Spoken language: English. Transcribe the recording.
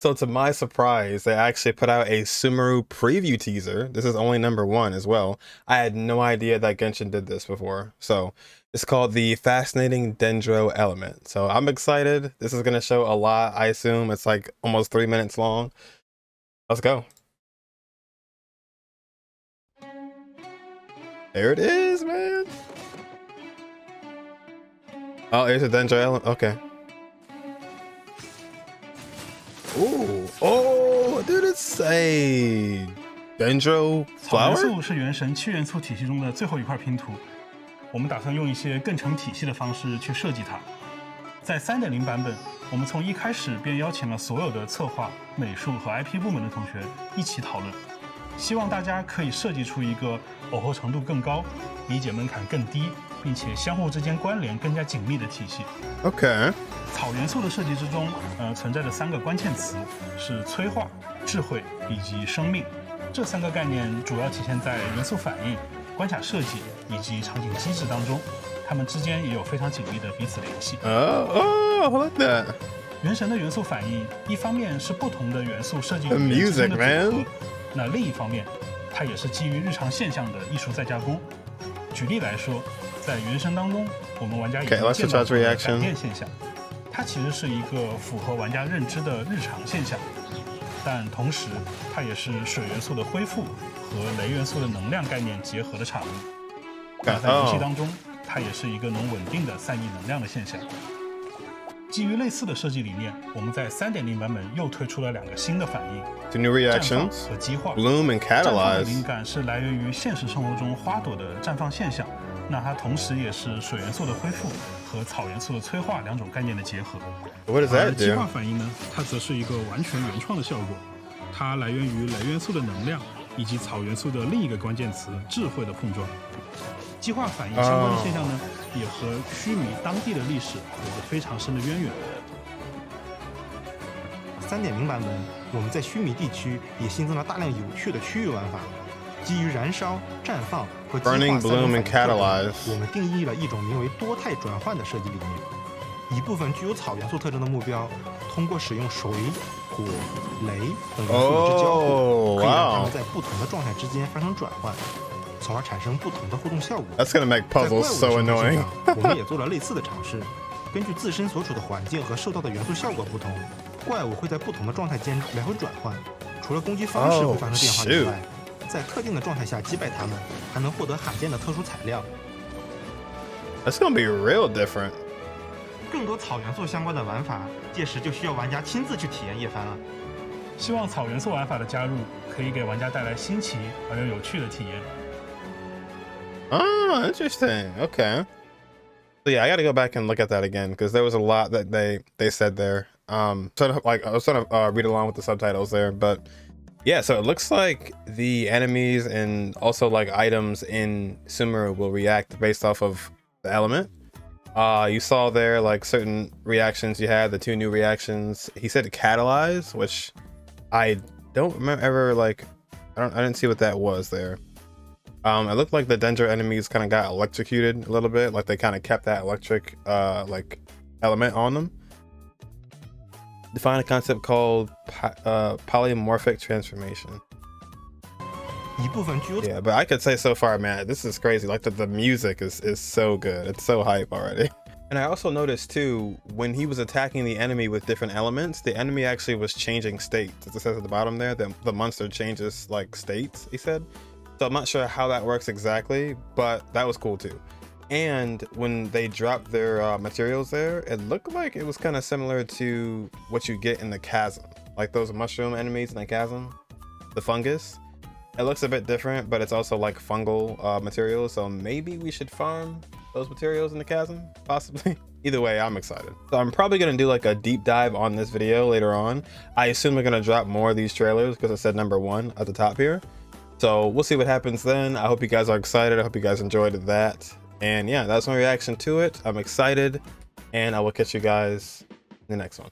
So to my surprise, they actually put out a Sumeru preview teaser. This is only number one as well. I had no idea that Genshin did this before. So it's called the Fascinating Dendro Element. So I'm excited. This is going to show a lot, I assume. It's like almost three minutes long. Let's go. There it is, man. Oh, there's a Dendro Element. Okay. Ooh, oh, did it say Dendro 草元 flower? 素是原神七元素体系中的最后一块拼图，我们打算用一些更成体系的方式去设计它。在三点零版本，我们从一开始便邀请了所有的策划、美术和 IP 部门的同学一起讨论，希望大家可以设计出一个耦合程度更高、理解门槛更低，并且相互之间关联更加紧密的体系。Okay. 草元素的设计之中，呃，存在的三个关键词，是催化、智慧以及生命。这三个概念主要体现在元素反应、关卡设计以及场景机制当中，它们之间也有非常紧密的彼此联系。Oh, oh, like that. 原神的元素反应，一方面是不同的元素设计间 music, 的组.合，那另一方面，它也是基于日常现象的艺术再加工。举例来说，在原神当中，我们玩家已 Okay, 经 let's 见到.改变现象，它其实是一个符合玩家认知的日常现象，但同时它也是水元素的恢复和雷元素的能量概念结合的产物。那在游戏当中，它也是一个能稳定的散逸能量的现象。基于类似的设计理念，我们在3.0版本又推出了两个新的反应 reactions. 和激化。Bloom and 绽放的 catalyze. 灵感是来源于现实生活中花朵的绽放现象，那它同时也是水元素的恢复和草元素的催化两种概念的结合。What 而 that 激化反应呢，它则是一个完全原创的效果，它来源于雷元素的能量以及草元素的另一个关键词智慧的碰撞。激化反应相关的现象呢，也和须弥当地的历史有着非常深的渊源。三点零版本，我们在须弥地区也新增了大量有趣的区域玩法，基于燃烧、绽放和激化 Burning, 三种 bloom, 反应我们定义了一种名为多态转换的设计理念。一部分具有草元素特征的目标，通过使用水、火、雷等元素之交互 Oh, 可以让它们在不同的状态之间发生转换，从而产生不同的互动效果。That's gonna make puzzles 物 so annoying. 上，我们也做了类似的尝试。根据自身所处的环境和受到的元素效果不同，怪物会在不同的状态间来回转换。除了攻击方式 Oh, 会发生变化以外，在特定的状态下击败它们，还能获得罕见的特殊材料。 That's gonna be real different. 更多草元素相关的玩法，届时就需要玩家亲自去体验一番了。希望草元素玩法的加入可以给玩家带来新奇而又有趣的体验。 Oh, interesting. Okay. So yeah, I got to go back and look at that again because there was a lot that they they said there. Um, sort of like I was trying to uh, read along with the subtitles there, but yeah. So it looks like the enemies and also like items in Sumeru will react based off of the element. Uh, you saw there like certain reactions you had, the two new reactions. He said to catalyze, which I don't remember ever like. I don't. I didn't see what that was there. Um, it looked like the Dendro enemies kind of got electrocuted a little bit, like they kind of kept that electric uh like element on them define a concept called uh, polymorphic transformation. Yeah, but I could say so far, man, this is crazy. Like the, the music is, is so good. It's so hype already. And I also noticed too, when he was attacking the enemy with different elements, the enemy actually was changing states. As it says at the bottom there, the, the monster changes like states, he said. So I'm not sure how that works exactly, but that was cool too. And when they dropped their uh, materials there, it looked like it was kind of similar to what you get in the chasm, like those mushroom enemies in the chasm, the fungus. It looks a bit different, but it's also like fungal uh, materials, so maybe we should farm those materials in the chasm, possibly. Either way, I'm excited. So I'm probably gonna do like a deep dive on this video later on. I assume we're gonna drop more of these trailers because it said number one at the top here. So we'll see what happens then. I hope you guys are excited. I hope you guys enjoyed that. And yeah, that's my reaction to it. I'm excited, and I will catch you guys in the next one.